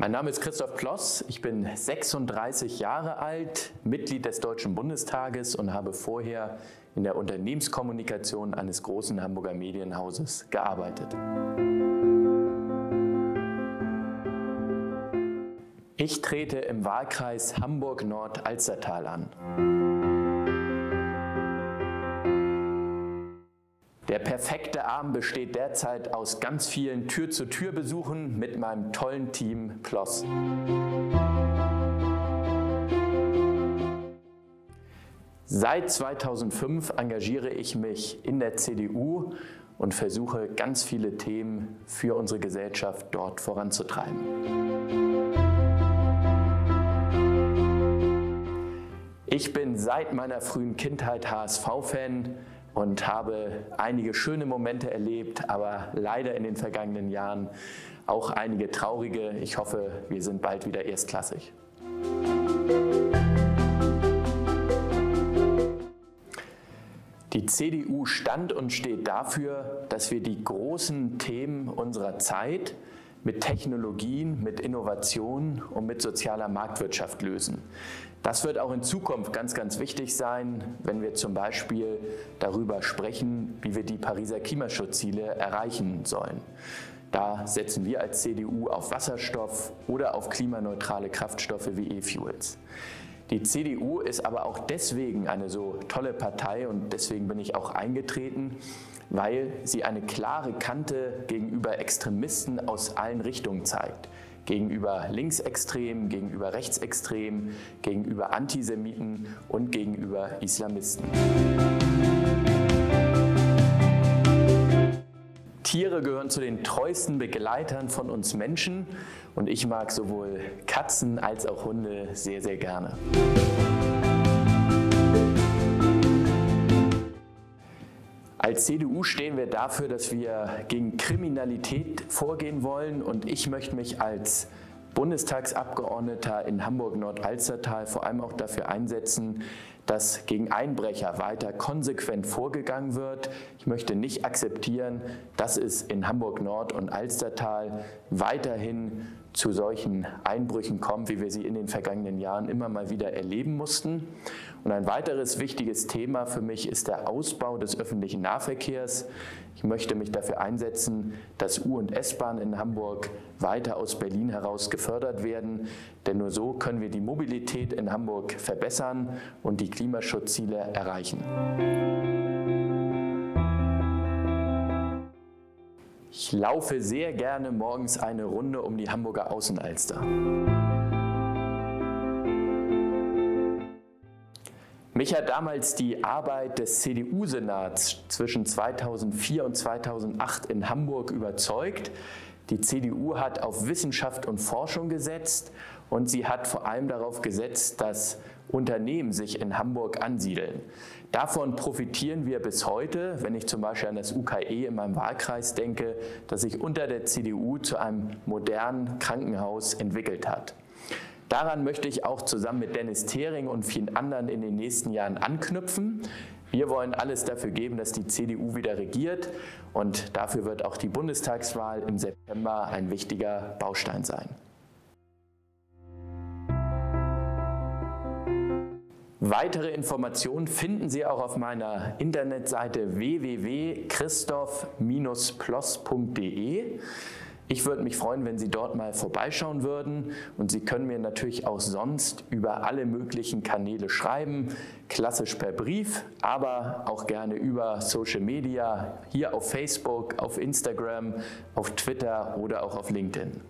Mein Name ist Christoph Ploss, ich bin 36 Jahre alt, Mitglied des Deutschen Bundestages und habe vorher in der Unternehmenskommunikation eines großen Hamburger Medienhauses gearbeitet. Ich trete im Wahlkreis Hamburg-Nord-Alstertal an. Der perfekte Abend besteht derzeit aus ganz vielen Tür-zu-Tür-Besuchen mit meinem tollen Team PLOS. Seit 2005 engagiere ich mich in der CDU und versuche ganz viele Themen für unsere Gesellschaft dort voranzutreiben. Ich bin seit meiner frühen Kindheit HSV-Fan und habe einige schöne Momente erlebt, aber leider in den vergangenen Jahren auch einige traurige. Ich hoffe, wir sind bald wieder erstklassig. Die CDU stand und steht dafür, dass wir die großen Themen unserer Zeit mit Technologien, mit Innovationen und mit sozialer Marktwirtschaft lösen. Das wird auch in Zukunft ganz, ganz wichtig sein, wenn wir zum Beispiel darüber sprechen, wie wir die Pariser Klimaschutzziele erreichen sollen. Da setzen wir als CDU auf Wasserstoff oder auf klimaneutrale Kraftstoffe wie E-Fuels. Die CDU ist aber auch deswegen eine so tolle Partei und deswegen bin ich auch eingetreten, weil sie eine klare Kante gegenüber Extremisten aus allen Richtungen zeigt. Gegenüber Linksextremen, gegenüber Rechtsextremen, gegenüber Antisemiten und gegenüber Islamisten. Tiere gehören zu den treuesten Begleitern von uns Menschen und ich mag sowohl Katzen als auch Hunde sehr, sehr gerne. Als CDU stehen wir dafür, dass wir gegen Kriminalität vorgehen wollen und ich möchte mich als Bundestagsabgeordneter in Hamburg-Nordalstertal vor allem auch dafür einsetzen, dass gegen Einbrecher weiter konsequent vorgegangen wird. Ich möchte nicht akzeptieren, dass es in Hamburg-Nord und Alstertal weiterhin zu solchen Einbrüchen kommt, wie wir sie in den vergangenen Jahren immer mal wieder erleben mussten. Und ein weiteres wichtiges Thema für mich ist der Ausbau des öffentlichen Nahverkehrs. Ich möchte mich dafür einsetzen, dass U- und S-Bahn in Hamburg weiter aus Berlin heraus gefördert werden, denn nur so können wir die Mobilität in Hamburg verbessern und die Klimaschutzziele erreichen. Ich laufe sehr gerne morgens eine Runde um die Hamburger Außenalster. Mich hat damals die Arbeit des CDU-Senats zwischen 2004 und 2008 in Hamburg überzeugt. Die CDU hat auf Wissenschaft und Forschung gesetzt und sie hat vor allem darauf gesetzt, dass Unternehmen sich in Hamburg ansiedeln. Davon profitieren wir bis heute, wenn ich zum Beispiel an das UKE in meinem Wahlkreis denke, das sich unter der CDU zu einem modernen Krankenhaus entwickelt hat. Daran möchte ich auch zusammen mit Dennis Thering und vielen anderen in den nächsten Jahren anknüpfen. Wir wollen alles dafür geben, dass die CDU wieder regiert und dafür wird auch die Bundestagswahl im September ein wichtiger Baustein sein. Weitere Informationen finden Sie auch auf meiner Internetseite www.christoph-ploss.de. Ich würde mich freuen, wenn Sie dort mal vorbeischauen würden und Sie können mir natürlich auch sonst über alle möglichen Kanäle schreiben, klassisch per Brief, aber auch gerne über Social Media, hier auf Facebook, auf Instagram, auf Twitter oder auch auf LinkedIn.